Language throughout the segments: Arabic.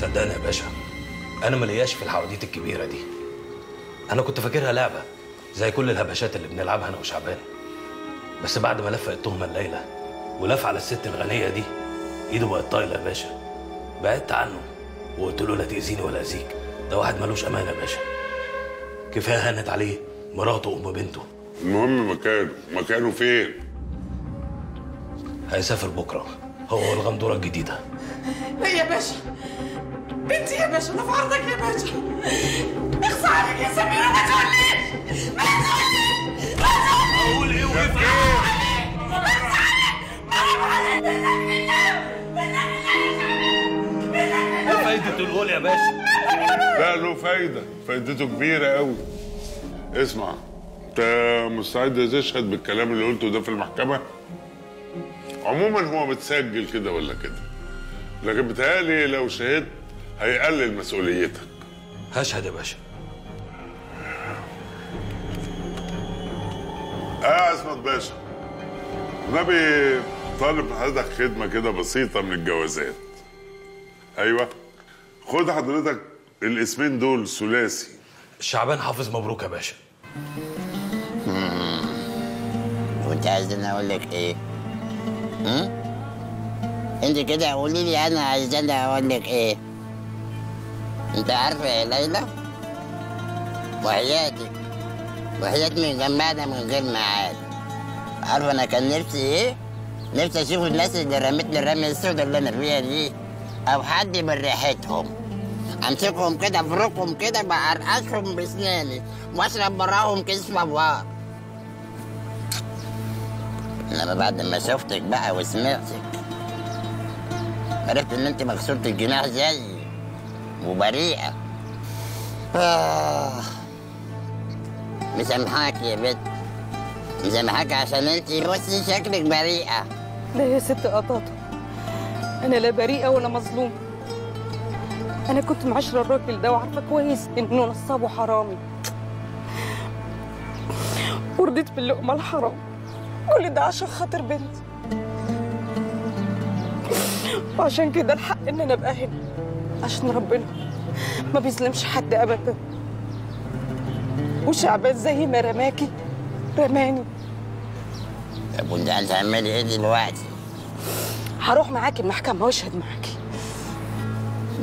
صدقني يا باشا أنا ملياش في الحواديت الكبيرة دي. أنا كنت فاكرها لعبة زي كل الهبشات اللي بنلعبها أنا وشعبان. بس بعد ما لفق التهمة الليلة ولف على الست الغنية دي إيده بقت طايلة يا باشا. بعدت عنه وقلت له لا تأذيني ولا أذيك. ده واحد ملوش أمان يا باشا. كفاية هانت عليه مراته وأم بنته. المهم مكانه. مكانه فين؟ هيسافر بكرة. هو والغندورة الجديدة. لا يا باشا. بنتي يا باشا أنا في عرضك يا باشا. اخصى عليك يا سميرة ما تقوليش ما تقوليش ما تقوليش. أقول إيه إيه فايدة القول يا باشا. لا له فايدة. فايدته كبيرة قوي اسمع أنت مستعد تشهد بالكلام اللي قلته ده في المحكمة؟ عموما هو متسجل كده ولا كده. لكن بتهيألي لو شهدت هيقلل مسؤوليتك. هشهد يا باشا. آه يا عصمت باشا. النبي طالب من حضرتك خدمة كده بسيطة من الجوازات. أيوه. خد حضرتك الاسمين دول ثلاثي. شعبان حافظ مبروك يا باشا. كنت عايزني أقول لك إيه؟ هم؟ أنت كده قولي لي أنا عايزاني أقول لك إيه؟ انت عارفه يا ليلى؟ وحياتك وحياتي مجمعنا من غير ميعاد عارفه أنا كان نفسي إيه؟ نفسي أشوف الناس اللي رمتني الرمية السوداء اللي أنا فيها دي أو حد من ريحتهم أمسكهم كده أفركهم كده بقرقشهم بأسناني وأشرب براهم كيس فوار إنما بعد ما شفتك بقى وسمعتك عرفت إن أنت مكسورة الجناح زيي وبريئة. آه. مسامحاك يا بنت مسامحاك عشان انت بصي شكلك بريئة. لا يا ست قطاطة. أنا لا بريئة ولا مظلومة أنا كنت معاشرة الراجل ده وعارفة كويس إنه نصاب وحرامي ورضيت باللقمة الحرام. كل ده عشان خاطر بنتي وعشان كده الحق إن أنا أبقى هنا. عشان ربنا ما بيظلمش حد أبدا. وشعبان زي ما رماكي رماني. طب وأنت هتعملي إيه دلوقتي؟ هروح معاكي المحكمة وأشهد معاكي.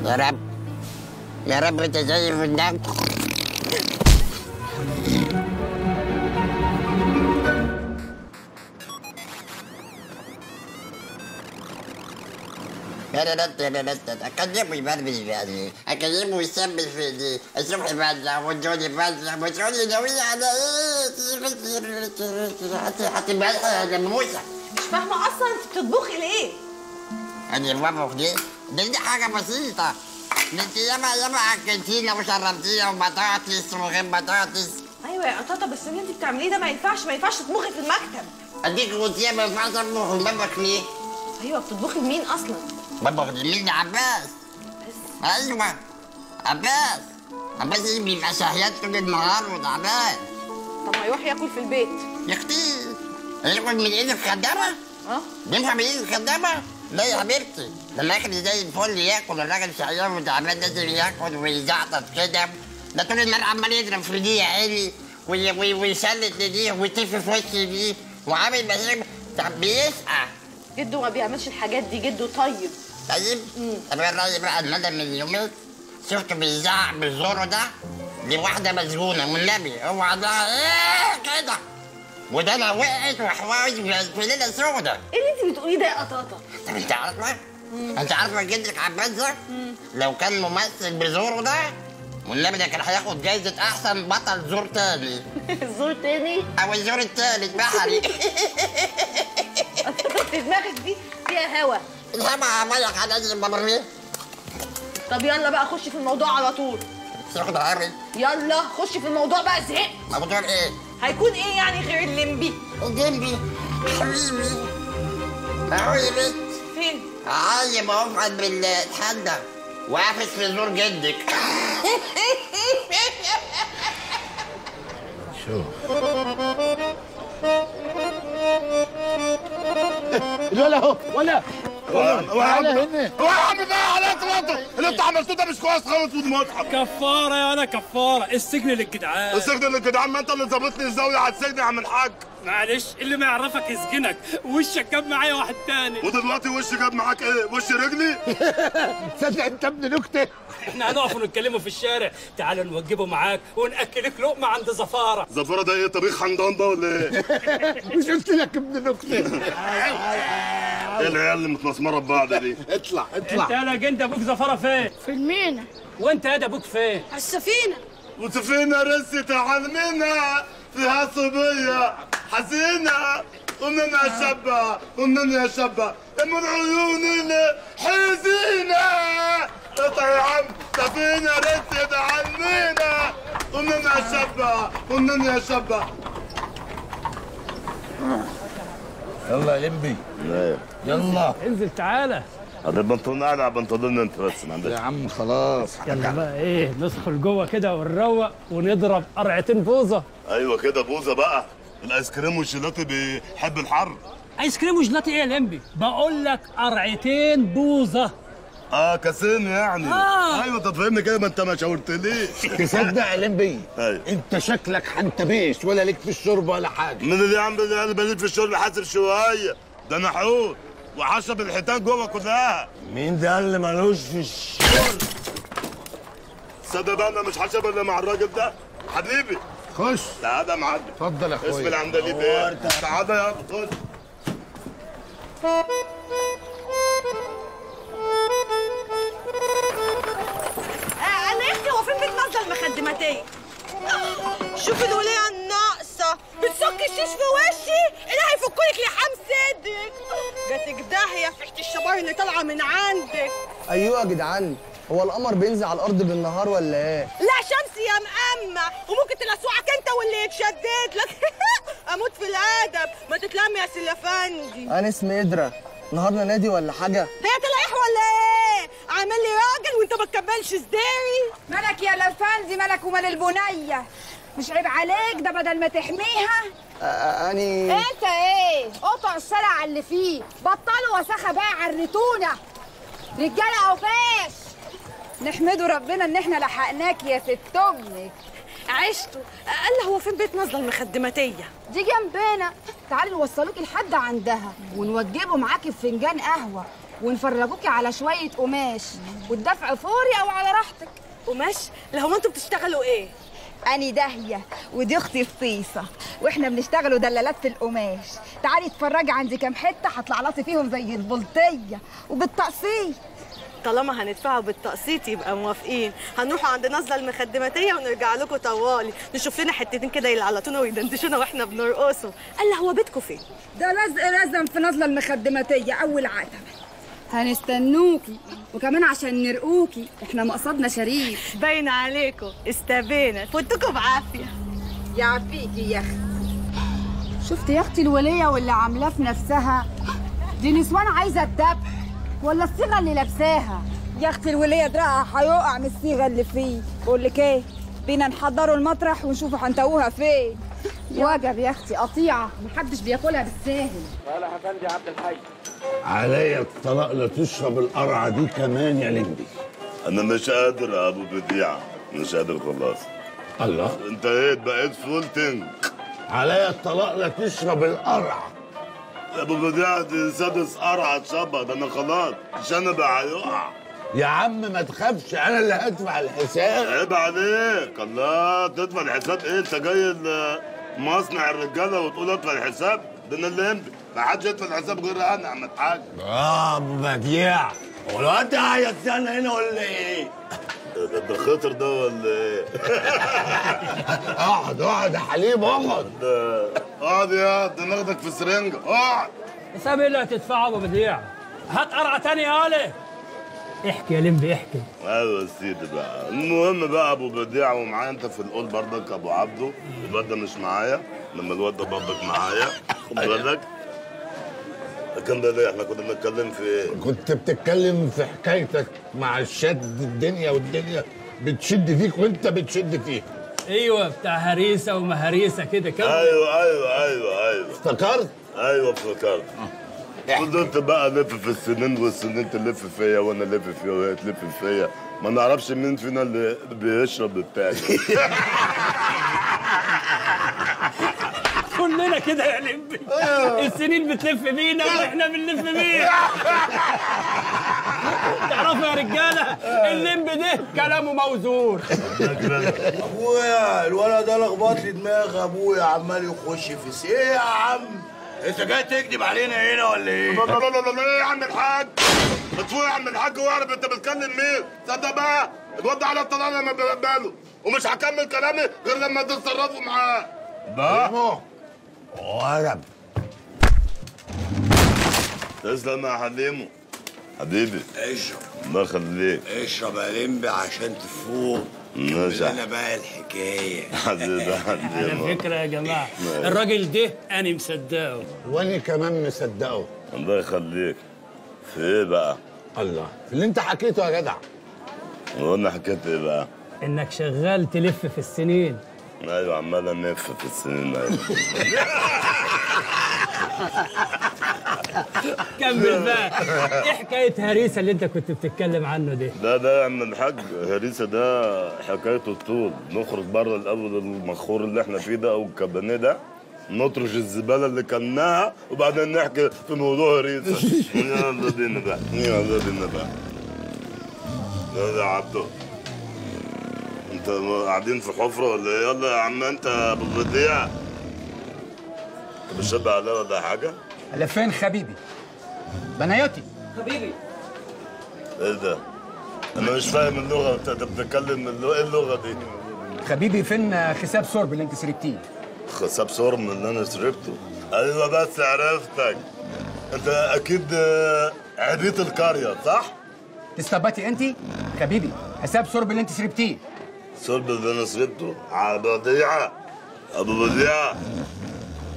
يا رب يا رب انت زي يعني الصبح بزع والجوني بزع على موسى مش فاهمة أصلا أنت بتطبخي ليه أنا بطبخ. دي دي, حاجة بسيطة. انت ياما ياما أكلتينا وشربتينا وبطاطس وغير بطاطس. أيوه يا قطاطه بس اللي انت بتعمليه ده ما ينفعش ما ينفعش تطبخي في المكتب. أديك قلت ما ينفعش المطبخ ليه؟ أيوه بتطبخي لمين أصلا؟ بطبخ لمين عباس أيوه عباس عباس اللي بيبقى شهيات طول النهار وتعبان طب ما يروح ياكل في البيت يا أختي ياكل من ايد الخدامة؟ آه ينفع من ايد الخدامة؟ لا يا حبيبتي لما اكل زي الفل ياكل الراجل شقيان وتعبان لازم ياكل ويزعطط كده ده طول النهار عمال يضرب في ايديه يا عيني وي- وي- ويسلط ايديه ويتف في وشي دي وعامل مشاكل طب بيسقع جده ما بيعملش الحاجات دي جده طيب. طيب؟ طب الراجل بقى المدى من يومين شفته بيزعق بالزور ده؟ دي واحدة مسجونة والنبي اوعى ده إيه كده؟ وده أنا وقعت وحواوش في ليلة سودة. إيه اللي أنت بتقوليه ده يا قطاطة؟ طب أنت عارفة؟ أنت عارفة جدك عباس ده؟ لو كان ممثل بزوره ده والنبي ده كان هياخد جايزة أحسن بطل زور تاني. زور تاني؟ أو الزور التالت بحري دماغك دي فيها هوا. الهوا عمالك على البابريه طب يلا بقى خش في الموضوع على طول. سيخ ضهري يلا خش في الموضوع بقى زهقت. موضوع إيه؟ هيكون إيه يعني غير الليمبي؟ جنبي حبيبي. اهو بنت فين؟ عايم اهو في قلب الحدة وقافز في زور جدك. ولا هو ولا ولا. عم بقى على اطلع اللي انت عملته ده مش كويس خالص ودي مضحك كفارة يا أنا كفارة. السجن للجدعان. السجن كده عم أنت اللي ظبطني الزاوية على السجن يا عم الحاج. معلش اللي ما يعرفك يسجنك؟ وشك جاب معايا واحد تاني. ودلوقتي وش جاب معاك إيه؟ وش رجلي؟ تصدق أنت ابن نكتة. إحنا هنقف ونتكلموا في الشارع. تعال نوجبه معاك وناكلك لقمة عند زفارة. زفارة ده إيه؟ طبيخ حمضان ده ولا إيه؟ مش قلت لك ابن نكتة. إيه العيال اللي متمسمرة ببعض دي؟ اطلع انت اطلع يا جند أبوك زفارة فين؟ في المينا. وانت يا أبوك فين؟ على السفينة. وسفينة رست علمنا فيها صبية حزينة. ومنها شابة ومنها شابة. من عيون حزينة. اطلع يا عم سفينة رست علمنا ومنها شابة ومنها شابة. يلا يا لمبي. يلا. انزل تعالى. البنطلون قاعد على البنطلون انت بس ما عندكش يا عم خلاص. يلا بقى إيه ندخل جوه كده ونروق ونضرب قرعتين بوظة. أيوه كده بوزه بقى. الايس كريم والجيلاتي بيحب الحر. ايس كريم وجلاتي إيه يا لمبي؟ بقول لك قرعتين بوظة. آه كاسين يعني. آه. أيوه طب فهمني كده ما أنت ما شاورتليش تصدق يا لمبي أيوه. أنت شكلك حنتبيش ولا ليك في الشرب ولا حاجة. من اللي عم أنا بلف في الشغل حاسب شوية ده أنا حوت وحشب الحيتان جوه كلها. مين ده اللي ملوش في الشرب صدق بقى أنا مش حشب إلا مع الراجل ده. حبيبي. خش. تعالى يا معلم اتفضل يا اسم اخويا العندليب إيه تعالى يا خش. بتنزل المخدماتيه شوف الولية الناقصة. بتسك الشيش في وشي؟ اللي هيفكلك لحام صدرك جاتك داهية. في ريحة الشبار اللي طالعة من عندك. أيوه يا جدعان. هو القمر بينزل على الأرض بالنهار ولا إيه؟ لا شمس يا مأمة. وممكن تلسوعك أنت واللي يتشدد لك أموت في الأدب. ما تتلم يا سلافندي أنا اسمي إدرا. النهارده نادي ولا حاجة؟ هي تلاقيح ولا إيه؟ عامل لي راجل وانت ما تكملش صداري مالك يا لفندي مالك ومال البنية. مش عيب عليك ده بدل ما تحميها. آه، آه، أني انت إيه؟ قطع الشارع اللي فيه بطلوا وسخة بقى عرتونا رجالة اوفاش نحمدوا ربنا إن إحنا لحقناك يا ست أمك عشته. قال هو فين بيت نازله المخدماتيه دي جنبنا. تعالي نوصلوكي لحد عندها ونوجبوا معاكي في فنجان قهوة. ونفرجوكي على شوية قماش. والدفع فوري أو على راحتك. قماش؟ لا هو أنتوا بتشتغلوا إيه؟ أني داهية ودي أختي فطيسة وإحنا بنشتغلوا دلالات في القماش. تعالي اتفرجي عندي كام حتة هطلعلطي فيهم زي البلطية. وبالتقسيط. طالما هندفعه بالتقسيط يبقى موافقين. هنروحوا عند نازلة المخدماتية ونرجع لكم طوالي. نشوف لنا حتتين كده يلعلطونا ويدندشونا وإحنا بنرقصوا. قال هو بيتكم فين؟ ده لزق لازم في نازلة المخدماتية أول عتبة هنستنوكي. وكمان عشان نرقوكي إحنا مقصدنا شريف. باين عليكم استبينا. فوتكم بعافية. يعافيكي يا أختي شفت يا أختي الولية واللي عاملاه في نفسها؟ دي نسوان عايزة الذبح. ولا الصيغة اللي لابساها؟ يا أختي الولية دراعها هيقع من الصيغة اللي فيه. بقول لك إيه؟ بينا نحضروا المطرح ونشوفوا هنتوها فين. وجب يا أختي قطيعة محدش بياكلها بالساهل. عليا الطلاق لا تشرب القرعة دي كمان يا لمبي. أنا مش قادر يا أبو بديعه مش قادر خلاص. الله. أنت إيه بقيت فول تنك. عليا الطلاق لا تشرب القرعة. يا أبو بديعه دي سادس قرعة شبه ده أنا خلاص شنب هيقع. يا عم ما تخافش أنا اللي هدفع الحساب. عيب عليك. الله تدفع الحساب إيه؟ أنت جاي ال- مصنع الرجالة وتقول ادفع الحساب. ده أنا اللي امضي ما حدش يدفع الحساب غير أنا يا عم الحاج آه ابو بديع. هو الواد ده هيستنى هنا ولا إيه؟ ده, ده خطر ده ولا إيه؟ اقعد اقعد يا حليم اقعد. ده- اقعد يا ده ناخدك في سرنجه اقعد. حساب إيه اللي هتدفعه ابو بديع؟ هات قرعة تانية يا علي احكي يا لمبي احكي. أيوه يا سيدي بقى. المهم بقى أبو بديع ومعايا أنت في القول برضك أبو عبده. الواد ده مش معايا. لما الواد ده برضك معايا. خد بالك. كان ده ليه إحنا كنا بنتكلم في إيه؟ كنت بتتكلم في حكايتك مع الشد الدنيا والدنيا بتشد فيك وأنت بتشد فيها. أيوه بتاع هريسة ومهريسة كده كده أيوه أيوه أيوه أيوه. افتكرت؟ أيوه افتكرت. فضلت بقى الف في السنين والسنين تلف فيا وأنا الف فيها وهي تلف فيا. ما نعرفش مين فينا اللي بيشرب التاني كلنا كده يا لمبي. السنين بتلف بينا وإحنا بنلف بيها. تعرفوا يا رجالة اللمبي ده كلامه موزون. أبويا الولد ده لخبط لي دماغ أبويا عمال يخش في سي إيه يا عم. انت جاي تكذب علينا هنا ولا إيه؟ لا لا لا لا إيه يا عم الحاج. بتفوق يا عم الحاج واعرف انت بتكلم مين. تصدق بقى؟ الواد ده على الطلاق لما باله. ومش هكمل كلامي غير لما تتصرفوا معاه. ده ورب تسلم يا حليمو حبيبي. اشرب. الله يخليك. اشرب يا لمبي عشان تفوق. ماشي. كمل لنا بقى الحكاية. حبيبي على فكرة يا جماعة الراجل ده أنا مصدقه. وأنا كمان مصدقه. الله يخليك. في إيه بقى؟ الله. اللي أنت حكيته يا جدع. وأنا حكيت إيه بقى؟ إنك شغال تلف في السنين. أيوه عمال انف في السنين. أيوه. كمل بقى. إيه حكاية هريسة اللي أنت كنت بتتكلم عنه ده ده ده يا عم الحاج هريسة ده حكايته الطول. نخرج بره الأول المخور اللي إحنا فيه ده أو الكابانيه ده نطرش الزبالة اللي كلناها وبعدين نحكي في موضوع هريسة. يلا بينا بقى يلا بينا بقى. يلا يا عبدو أنت قاعدين في حفرة ولا إيه؟ يلا يا عم أنت أبو بديع. أنت مش شبه عليا ولا حاجة؟ على فين حبيبي بناياتي حبيبي إيه ده؟ أنا مش فاهم اللغة. انت أنت بتتكلم اللغة إيه اللغة دي؟ حبيبي فين حساب سورب اللي انت سرقتيه؟ حساب صورم اللي أنا شربته أيوه بس عرفتك. انت أكيد آه، عبيط القرية صح؟ تستباتي انت؟ حبيبي حساب سورب اللي انت سرقتيه. صلب اللي أنا شربته ابو بديعه ابو بديعه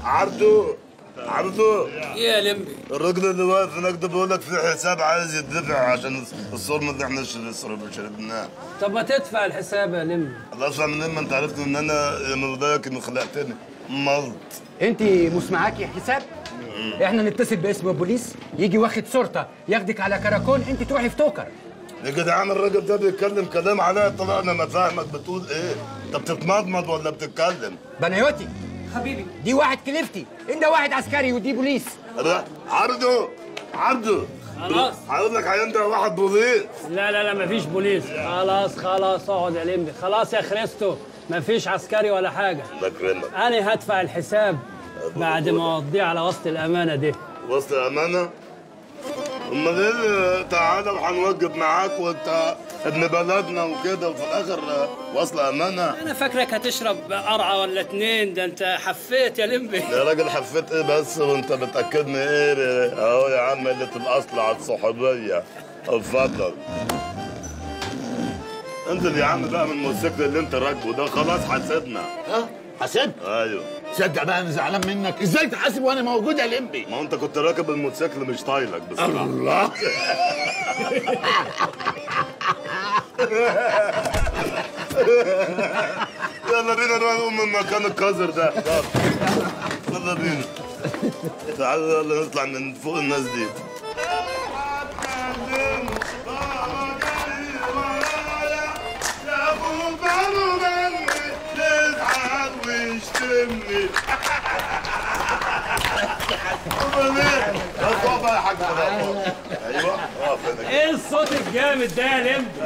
عبدو عبدو يا لمبي. الراجل اللي واقف هناك ده بيقول لك في حساب عايز يدفع عشان الصرم اللي إحنا شرب- شربناه طب ما تدفع الحساب يا لمبي. الله افهم منين ما انت عرفت ان أنا من بدايك انه خلقتني ملط. انت مش معاكي حساب؟ إحنا نتصل باسم البوليس يجي واخد صورته ياخدك على كراكون انت تروحي في توكر. يا جدعان الراجل ده بيتكلم كلام عليا طلع أنا ما فاهمك بتقول إيه؟ انت بتتمضمض ولا بتتكلم؟ بنايوتي حبيبي. دي واحد كليفتي. انت واحد عسكري ودي بوليس. لا عبده عبده خلاص. هقول لك انت واحد بوليس. لا لا لا مفيش بوليس. خلاص خلاص اقعد يا لمبي. خلاص يا خريستو. مفيش عسكري ولا حاجة. الله يكرمك أنا هدفع الحساب بعد ما اوديه على وسط الأمانة دي. وسط امانه أمال إيه اللي تعالى وهنوجب معاك وأنت ابن بلدنا وكده وفي الآخر وصل أمانة. أنا فاكرك هتشرب قرعة ولا اتنين ده أنت حفيت يا لمبي. يا راجل حفيت إيه بس؟ وأنت بتأكدني إيه؟ أهو يا عم قله الأصل على الصحوبية. اتفضل. انزل يا عم بقى من الموتوسيكل اللي أنت راكبه ده خلاص حاسبنا ها؟ حسب أيوه. تصدق بقى أنا زعلان منك؟ إزاي تحاسب وأنا موجود يا لمبي؟ ما هو أنت كنت راكب الموتوسيكل مش طايلك بصراحه الله. يلا بينا نقوم من مكان القذر ده يلا. يلا بينا تعالوا يلا نطلع من فوق الناس دي أيوه اقف هنا إيه الصوت الجامد ده يا لمبي؟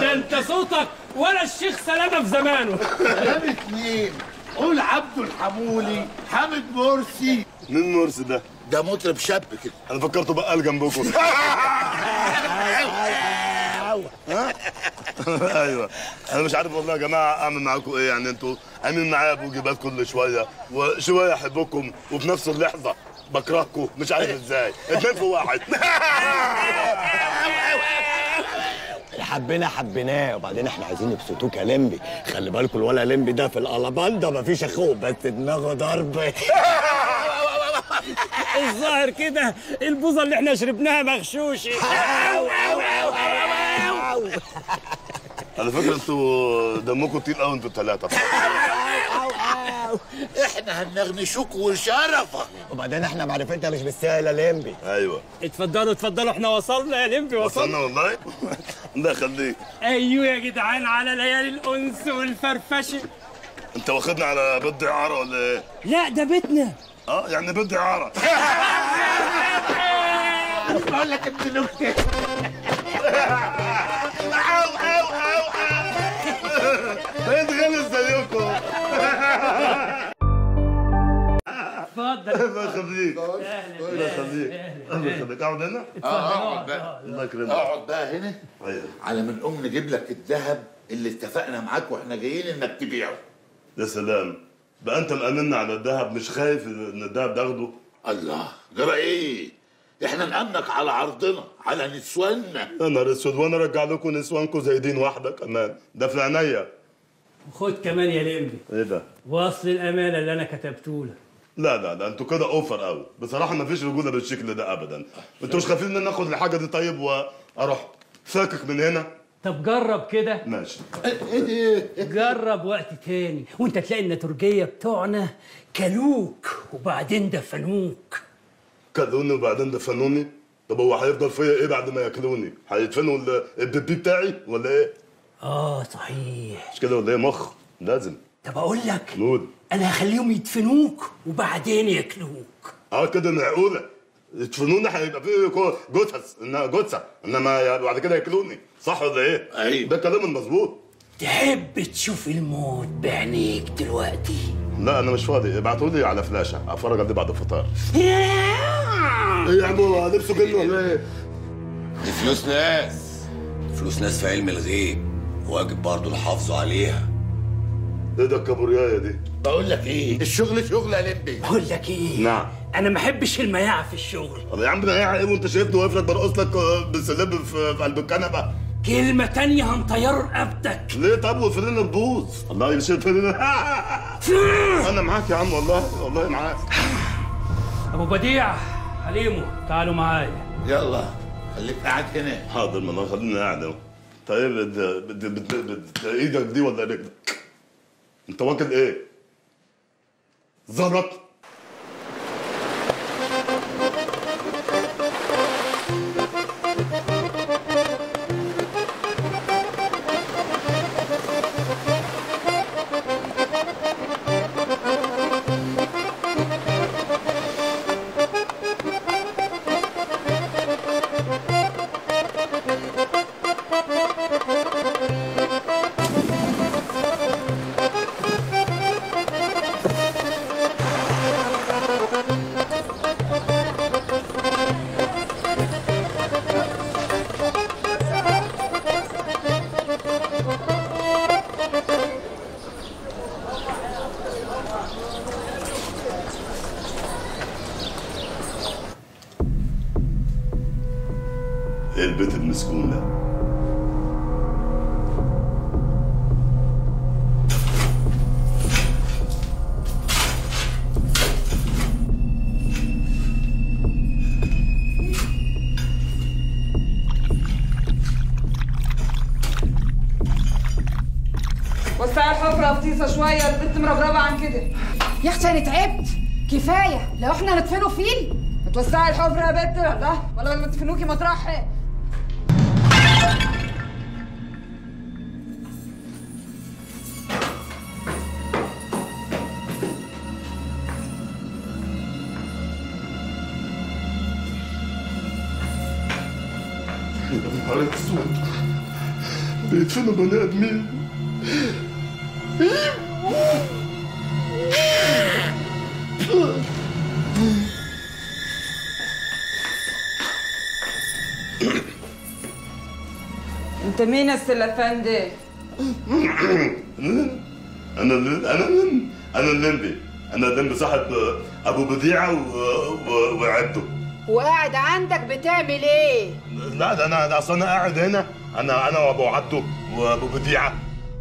ده انت صوتك ولا الشيخ سلامة في زمانه. كلام اتنين قول عبده الحمولي حامد مرسي. مين مرسي ده؟ ده مطرب شاب كده. أنا فكرته بقال جنبكم. أيوه. أنا مش عارف والله يا جماعة أعمل معاكم إيه يعني أنتوا عاملين معايا بوجبات كل شوية وشوية أحبكم وفي نفس اللحظة بكرهكم مش عارف إزاي. اتنين في واحد. حبينا حبيناه وبعدين إحنا عايزين نبسطوك يا لمبي. خلي بالكم الولا لمبي ده في القلبان ده مفيش أخوه بس دماغه ضرب. الظاهر كده البوظة اللي إحنا شربناها مغشوشة. على فكرة أنتوا دمكم تقيل قوي أنتوا الثلاثه إحنا هنغنشوك وشرفك. وبعدين إحنا معرفتنا مش بالسهلة لمبي أيوه. اتفضلوا اتفضلوا إحنا وصلنا يا لمبي وصلنا. وصلنا والله؟ ده خليك. أيوه يا جدعان على ليالي الأنس والفرفشة. أنت واخدنا على بيت اعاره ولا إيه؟ لا ده بيتنا. آه يعني بيت اعاره بقول لك ابن نكته يخليك الله يخليك الله يخليك أقعد هنا؟ آه اقعد بقى الله يكرمك. أقعد بقى هنا. أيوه على ما نقوم نجيب لك الذهب اللي اتفقنا معاك وإحنا جايين إنك تبيعه. يا سلام. بقى أنت مأمنا على الذهب؟ مش خايف إن الذهب تاخده الله جرى إيه؟ إحنا نأمنك على عرضنا على نسواننا يا نهار أسود وأنا أرجع لكم نسوانكم زي دين واحدة كمان ده في عينيا. خد كمان يا لمبي. إيه ده؟ وصل الأمانة اللي أنا كتبته لك. لا لا لا أنتوا كده over قوي. بصراحة ما فيش رجوله بالشكل ده ابدا. أنتوا مش خايفين إن ناخد الحاجة دي طيب وأروح فاكك من هنا؟ طب جرب كده. ماشي. جرب وقت تاني وأنت تلاقي النتورجيه بتوعنا كلوك وبعدين دفنوك. كلوني وبعدين دفنوني؟ طب هو هيفضل فيا إيه بعد ما ياكلوني؟ هيدفنوا ال- baby بتاعي ولا إيه؟ آه صحيح. مش كده ولا إيه مخ؟ لازم. طب أقول لك نود أنا هخليهم يدفنوك وبعدين ياكلوك. آه كده معقولة؟ يدفنوني؟ هيبقى في جثث إنها جثة إنما بعد كده ياكلوني صح ولا إيه؟ أيوه. ده كلام المظبوط تحب تشوف الموت بعينيك دلوقتي؟ لا أنا مش فاضي. ابعتوا لي على فلاشة. أتفرج عليه بعد الفطار. إيه يا عم لبسه جن ولا إيه؟ دي فلوس ناس. فلوس ناس في علم الغيب. واجب برضه الحافظ عليها. إيه ده الكابورياية دي؟ بقول لك إيه؟ الشغل شغل يا لمبي. بقول لك إيه؟ نعم. أنا ما أحبش المياعة في الشغل. طب يا عم ده إيه وأنت شايفني واقف لك برقص لك بسلب في في قلب الكنبة. كلمة تانية هنطيره رقبتك ليه؟ طب وفرنا تبوظ الله يشيل فرنا أنا معاك يا عم والله والله معاك. أبو بديع حليمو تعالوا معايا. يلا خليك قاعد هنا. حاضر ما أنا خليني قاعد أهو. طيب بد- بد- بد- بد- إيدك دي ولا رجلك؟ أنت واكل إيه؟ Sonot الحفرة يا بنت. لا ولا لما تفنوكي مطرح يا نهار اسود بيدفنوا بني آدمين. انت مين السلفان ده؟ أنا أنا أنا الليمبي أنا الليمبي صاحب أبو بديعه وعبده. وقاعد عندك بتعمل إيه؟ لا ده أنا ده أصل أنا قاعد هنا. أنا أنا وأبو عبده وأبو بديعه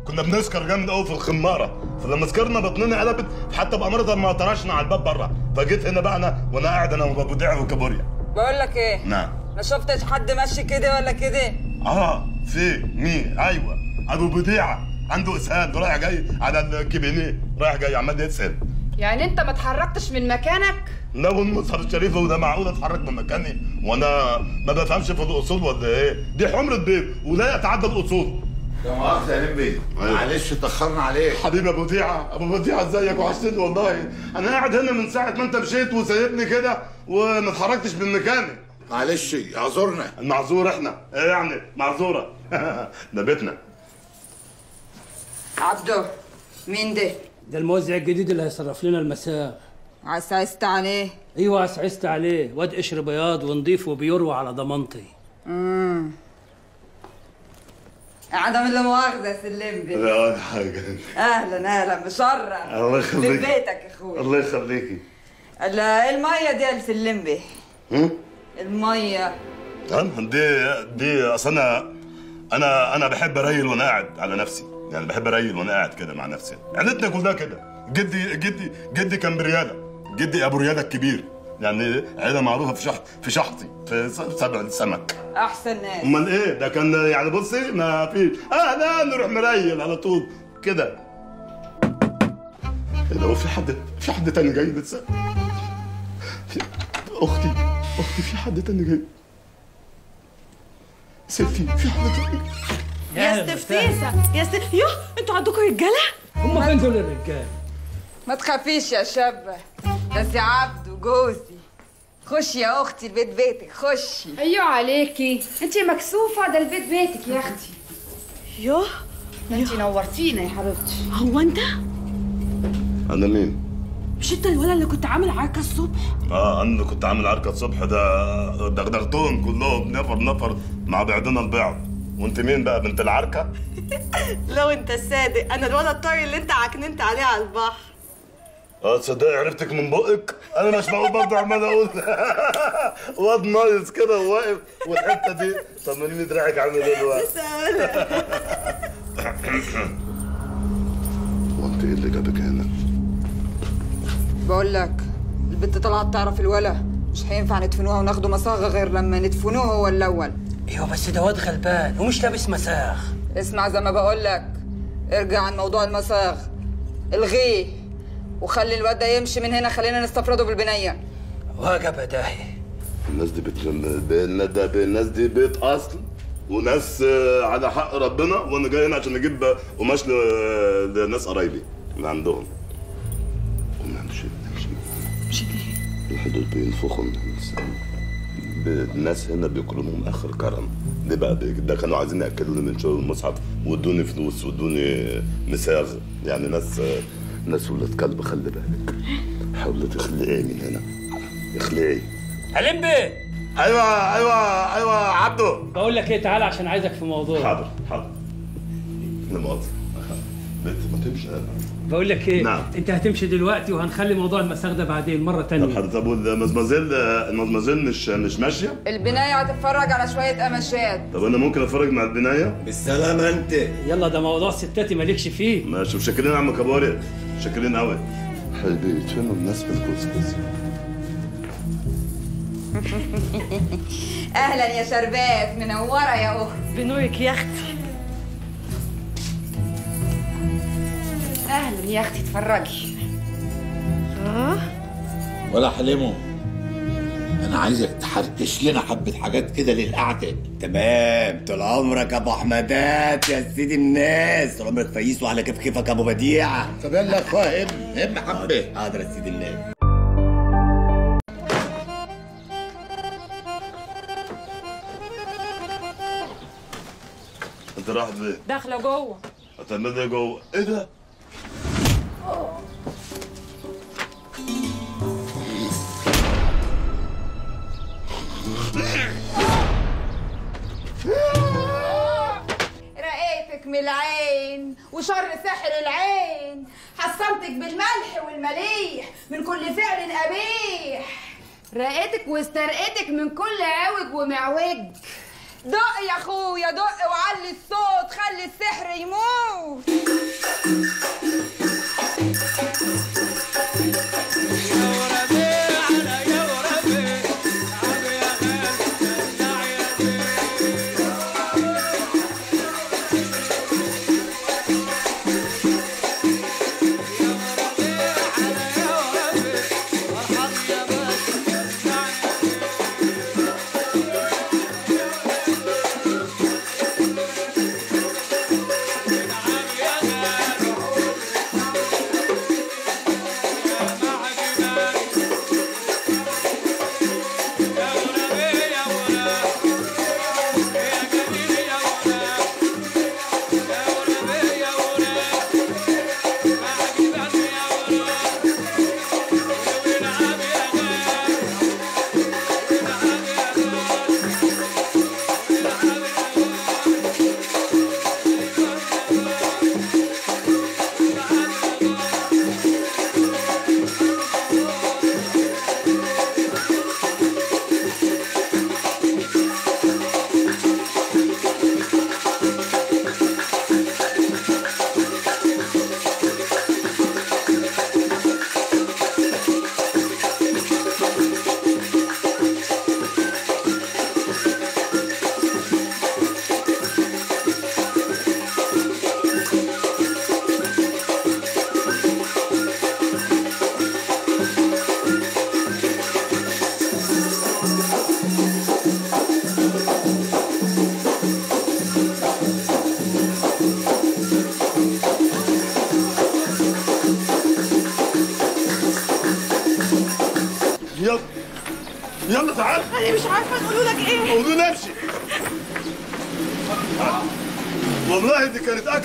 كنا بنسكر جامد قوي في الخمارة. فلما سكرنا بطننا قلبت حتى بأمرض ما طرشنا على الباب بره فجيت هنا بقى أنا وأنا قاعد أنا وأبو بديعه وكابوريا. بقول لك إيه؟ نعم. ما شفتش حد ماشي كده ولا كده؟ آه. في مين أيوه. أبو بديعة. عنده إسهال. رايح جاي على الكبينيه رايح جاي عمال يسهل يعني أنت ما اتحركتش من مكانك؟ لا والمصحف الشريف وده معقول أتحرك من مكاني؟ وأنا ما بفهمش في الأصول ولا إيه؟ دي حمرة بيت ولا يتعدى الأصول. لا مؤاخذة يا لمبي معلش اتأخرنا عليك. حبيبي أبو وديعه أبو وديعه إزيك؟ وحشتني والله. أنا قاعد هنا من ساعة ما أنت مشيت وسايبني كده وما اتحركتش من مكاني. معلش اعذرنا المعذور إحنا. إيه يعني؟ معذورة. ده بيتنا. عبده مين ده؟ ده الموزع الجديد اللي هيصرف لنا المساغ عسعست عليه. أيوه عسعست عليه. واد قشر بياض ونضيف وبيروى على ضمانتي. امم عدم اللي مؤاخذة يا سلمبي لا ولا حاجة. أهلا أهلا مشرف الله يخليك. بيتك يا اخويا الله يخليكي. لا المية دي يا سلمبي هم؟ المية. ها دي دي أصل أنا أنا أنا بحب أريل وأنا قاعد على نفسي. يعني بحب أريل وأنا قاعد كده مع نفسي. عيلتنا كلها كده. جدي جدي جدي كان بريادة. جدي أبو ريادة الكبير. يعني عيلة معروفة في شحط في شحطي في سبع السمك أحسن ناس. أمال إيه؟ ده كان يعني بصي ما في. أهلا نروح مريل على طول. كده. إيه ده؟ هو في حد في حد تاني جاي؟ في أختي. أختي في حد تاني جاي؟ ستي في تاني يا استفتيسة يا ست يوه أنتوا عندكم رجالة؟ هم فين دول الرجال؟ ما تخافيش يا شابة ده سي عبده جوزي خشي يا أختي البيت بيتك خشي. أيوه عليكي. أنت مكسوفة ده البيت بيتك يا أختي. يوه ده أنت نورتينا يا حبيبتي. هو أنت؟ أنا مين؟ مش انت الولد اللي كنت عامل عركة الصبح؟ آه أنا اللي كنت عامل عركة الصبح ده دغدغتهم كلهم نفر نفر مع بعضنا البعض. وأنت مين بقى بنت العركة؟ لو أنت الصادق أنا الولد الطري اللي أنت عكننت عليه على البحر. آه تصدقي عرفتك من بقك؟ أنا مش معقول برضه عمال أقول. واد نايس كده وواقف والحتة دي طمنيني دراعك عامل إيه دلوقتي وأنت إيه اللي جابك هنا؟ بقول لك البنت طلعت تعرف الولا. مش هينفع ندفنوها وناخدوا مصاغة غير لما ندفنوه هو الأول. أيوه بس ده واد غلبان ومش لابس مساغ اسمع زي ما بقول لك. ارجع عن موضوع المصاغ. الغيه وخلي الواد ده يمشي من هنا خلينا نستفرده بالبنية. وجب داهي. الناس دي بت... الناس دي بيت أصل وناس آه، على حق ربنا وأنا جاي هنا عشان أجيب قماش ل- لناس قرايبي اللي عندهم. الحدود بينفخوا من الناس هنا بيكرمهم آخر كرم. ليه بقى ده كانوا عايزين يأكلوني من شغل المصحف وادوني فلوس وادوني مساغ يعني ناس ناس ولاد كلب خلي بالك. حاولي تخلعي من هنا. اخلعي. علمبي أيوه أيوه أيوه عبده بقول لك إيه تعالى عشان عايزك في موضوع. حاضر حاضر. لا مؤاخذة بنت ما تمشي. بقول لك إيه نعم. أنت هتمشي دلوقتي وهنخلي موضوع المساغ ده بعدين مرة طب تانية حضرتك طب والمزمازيل المزمازيل مش مش ماشية؟ البناية هتتفرج على شوية قماشات. طب أنا ممكن أتفرج مع البناية؟ بالسلامة أنت. يلا ده موضوع ستاتي مالكش فيه. ماشي وشاكرين يا عم كباري شاكرين قوي حبيبي فين الناس بالكوسكوس أهلا يا شربات منورة يا أخت. بنورك يا أختي. أهلا يا أختي اتفرجي آه؟ ولا حليمو أنا عايزك تحركش لنا حبة حاجات كده للقعدة. تمام. طول عمرك أبو أحمدات يا سيدي الناس. طول عمرك فييس وعلى كيف كيفك أبو بديع. طب يلا يا أخويا هم هم حبة. حاضر يا سيدي الناس. أنت رايح فين؟ داخلة جوه. هتعمل إيه جوه؟ إيه ده؟ رقيتك من العين وشر سحر العين. حصنتك بالملح والمليح من كل فعل قبيح رقيتك واسترقيتك من كل عوج ومعوج. دق يا أخويا دق وعلي الصوت خلي السحر يموت.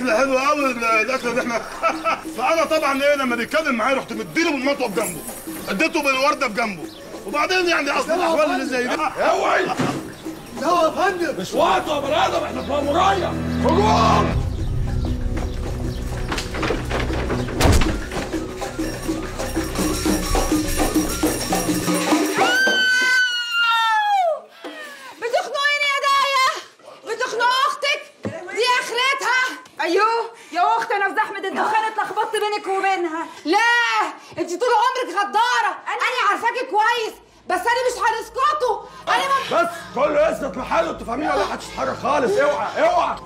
اكله حلوة قوي الاكله اللي إحنا فانا طبعا إيه لما بيتكلم معايا رحت مديله بالمطوة بجنبه. اديته بالوردة بجنبه. وبعدين يعني اصل الأحوال اللي زي دي اوعي. لا يا فندم مش وقته يا بني آدم إحنا في مامورية. هجوم!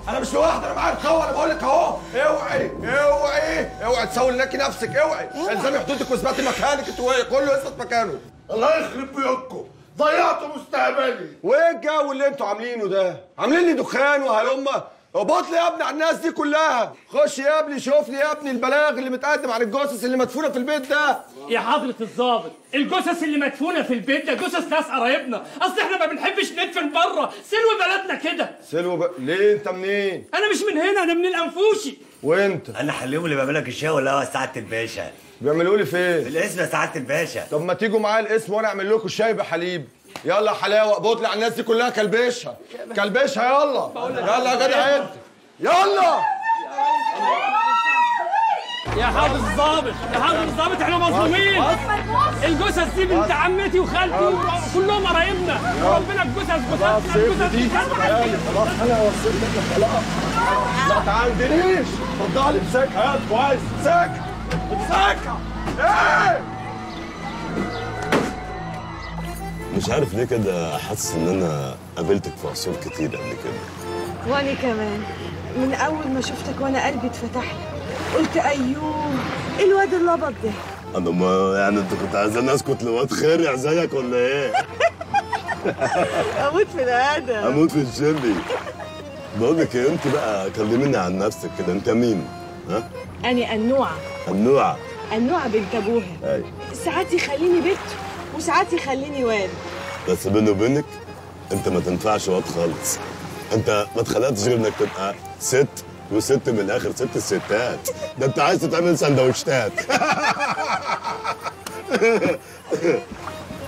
أنا مش لوحدي أنا معايا القوه أنا بقول لك أهو. أوعي أوعي أوعي تسوي لناكي نفسك أوعي. الزمي حدودك واثبتي مكانك أنتوا إيه كله يثبت مكانه. الله يخرب بيوتكم. ضيعتوا مستقبلي. وايه الجو اللي أنتوا عاملينه ده؟ عاملين لي دخان وهلمه ابط لي يا ابني على الناس دي كلها. خش يا ابني شوف لي يا ابني البلاغ اللي متقدم عن الجثث اللي مدفونة في البيت ده. يا حضرة الضابط الجثث اللي مدفونة في البيت ده جثث ناس قرايبنا. أصل إحنا ما بنحبش ندفن بره سلو بلدنا كده. سلوى ب... ليه أنت منين؟ أنا مش من هنا أنا من الأنفوشي. وأنت؟ أنا حليهم اللي بيعمل لك الشاي ولا هو سعاده الباشا؟ بيعملوا لي فين؟ في الاسم يا سعاده الباشا. طب ما تيجوا معايا الاسم وأنا أعمل لكم شاي بحليب. يلا يا حلاوة اقبض لي على الناس دي كلها كلبشها كلبشها يلا. يلا يا جدع انت يلا. يا حضرة الضابط يا حضرة الضابط إحنا مظلومين. الجثث دي بنت عمتي وخالتي كلهم قرايبنا. ربنا الجثث جثث الجثث. خلاص أنا وصلت لك خلاص لا تعندنيش اتفضلي امسكها يا كويس. امسكها. امسكها. إيه؟ مش عارف ليه كده حاسس إن أنا قابلتك في عصور كتير قبل كده. وأنا كمان. من أول ما شفتك وأنا قلبي اتفتح لك قلت أيوه إيه الواد الابيض ده؟ أنا ما يعني أنت كنت عايزاني أسكت لواد خارع زيك ولا إيه؟ أموت في الادم أموت في الشلي بقول لك إيه أنت بقى كلميني عن نفسك كده. أنت مين؟ ها؟ اني النوعه النوع النوعه بنت أبوها. أيوه ساعات يخليني بنت. وساعات يخليني واد بس بيني وبينك انت ما تنفعش واد خالص. انت ما اتخلقتش غير انك تبقى ست وست من الآخر ست الستات. ده انت عايز تتعمل سندوتشات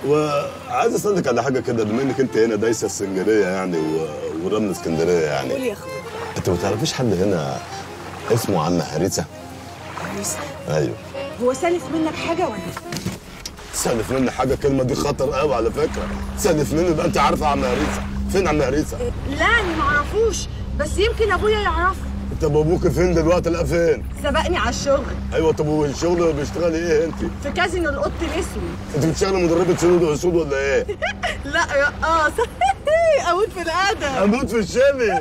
وعايز أسألك على حاجة كده بما إنك أنت هنا دايسة السنجريه يعني و... ورمل اسكندرية يعني. قول يا اخويا أنت ما تعرفيش حد هنا اسمه عم هريسه عريسة. أيوه. هو سالف منك حاجة ولا؟ سالف مني حاجة الكلمة دي خطر قوي على فكرة. سالف مني يبقى أنت عارفة عم هريسة. فين عم هريسة؟ لا أنا ما أعرفوش. بس يمكن أبويا يعرفه. طب أبوك فين دلوقتي؟ لا فين؟ سبقني على الشغل. أيوه طب والشغل بيشتغلي إيه أنت؟ في كازينو القط الأسود. أنت بتشتغلي مدربة سود وأسود ولا إيه؟ لا رقاصه أموت في الادم أموت في الشامي.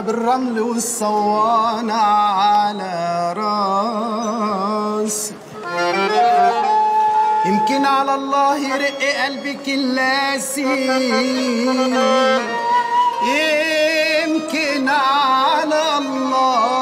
اضرب الرمل والصوانة على راسي يمكن على الله يرق قلبك اللاسي يمكن على الله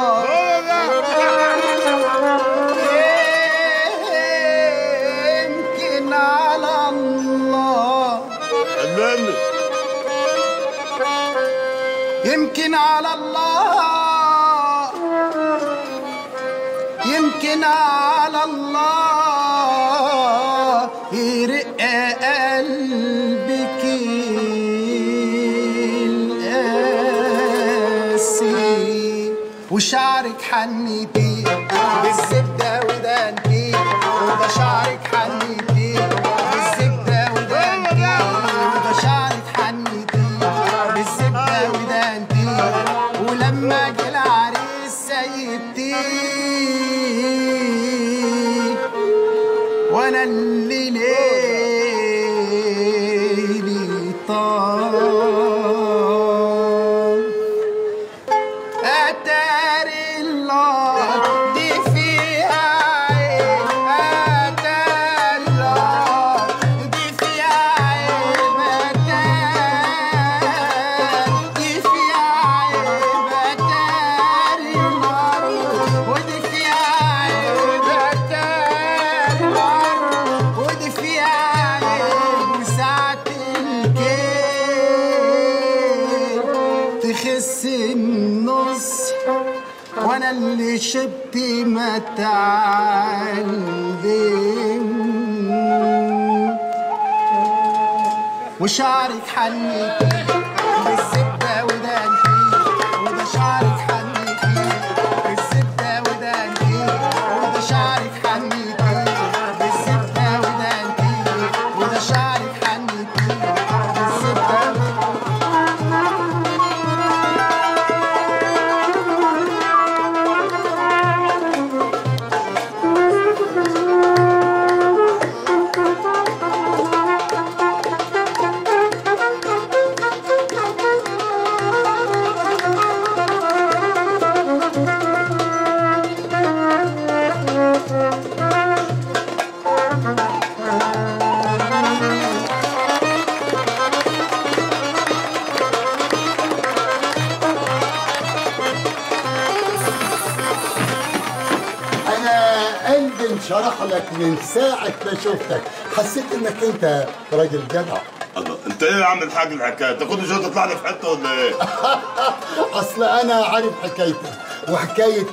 يمكن 看你。من ساعة ما شفتك. حسيت إنك أنت راجل جدع. الله أنت إيه يا عم الحاج الحكاية؟ أنت كل شوية تطلع لي في حتة ولا إيه؟ أصل أنا عارف حكايتك وحكاية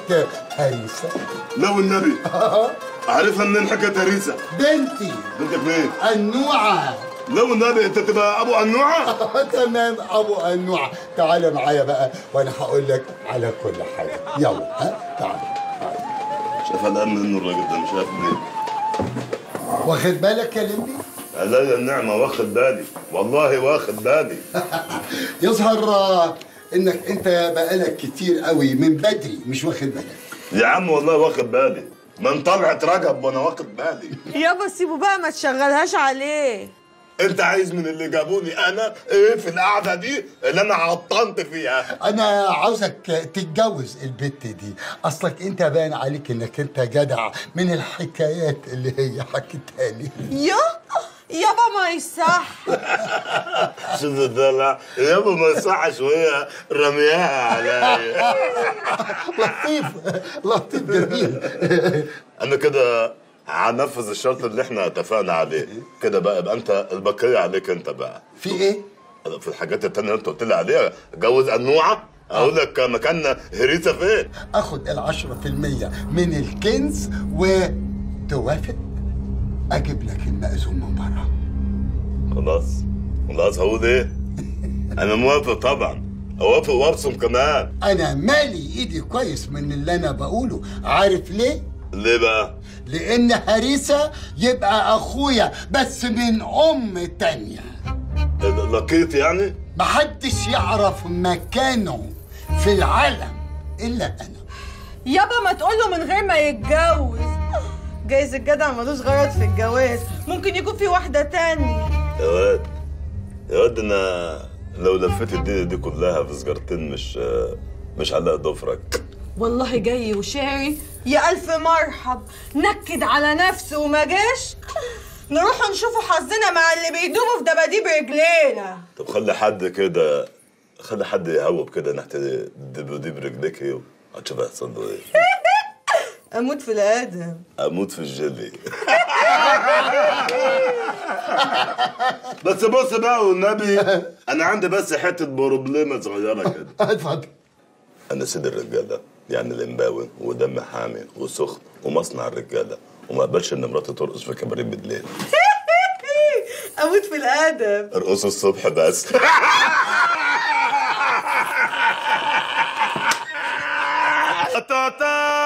هريسة. لو النبي عارفها منين حكاية هريسة؟ بنتي. بنتك مين؟ النوعة. لو النبي أنت تبقى أبو النوعه تمام أبو النوعه تعالى معايا بقى وأنا هقول لك على كل حاجة يلا ها تعالى شايف الان منه الراجل ده مش عارف ليه واخد بالك يا لمبي؟ عليا النعمة واخد بالي. والله واخد بالي. يظهر إنك أنت بقالك كتير قوي من بدري مش واخد بالك. يا عم والله واخد بالي. من طلعت رجب وأنا واخد بالي. يابا سيبه بقى ما تشغلهاش عليه. انت عايز من اللي جابوني أنا؟ إيه في القعده دي اللي أنا عطنت فيها؟ أنا عاوزك تتجوز البت دي. اصلك انت باين عليك انك انت جدع من الحكايات اللي هي حكيتها لي. يا يابا ما يصح. شو الدلع. يابا ما يصحش وهي رمياها عليا. لطيف. لطيف جميل. أنا كده هنفذ الشرط اللي إحنا اتفقنا عليه. كده بقى يبقى انت البقيه عليك انت بقى. في إيه؟ في الحاجات التانية اللي انت قلت لي عليها. جوز النوعه أقول لك مكاننا هريسة فين. اخد في المية من الكنز وتوافق. أجيب لك المأذون من بره. خلاص. خلاص هقول إيه؟ أنا موافق طبعا. أوافق وابصم كمان. أنا مالي إيدي كويس من اللي أنا بقوله. عارف ليه؟ ليه بقى؟ لأن هريسة يبقى أخويا بس من أم تانية. لقيت يعني؟ محدش يعرف مكانه في العالم إلا أنا. يابا ما تقوله من غير ما يتجوز. جايز الجدع ملوش غرض في الجواز. ممكن يكون في واحدة تانية. يا واد يا واد أنا لو لفيت الدنيا دي كلها في سجارتين مش مش هلاقي ضفرك. والله جاي وشاري يا ألف مرحب. نكد على نفسه وما جاش. نروح نشوفوا حظنا مع اللي بيدوبوا في دباديب رجلينا. طب خلي حد كده خلي حد يهوب كده ناحية الدباديب رجليك هي هتشوف هيحصل له إيه أموت في الآدم. أموت في الجلي. بس بص بقى والنبي أنا عندي بس حتة problemة صغيرة كده. اتفضل. أنا سيد الرجاله يعني الامباوي ودم حامي وسخن ومصنع الرجالة وما اقبلش إن مراتي ترقص في كباريه بالليل. أموت في الآدم. ارقصوا الصبح بس. تا تا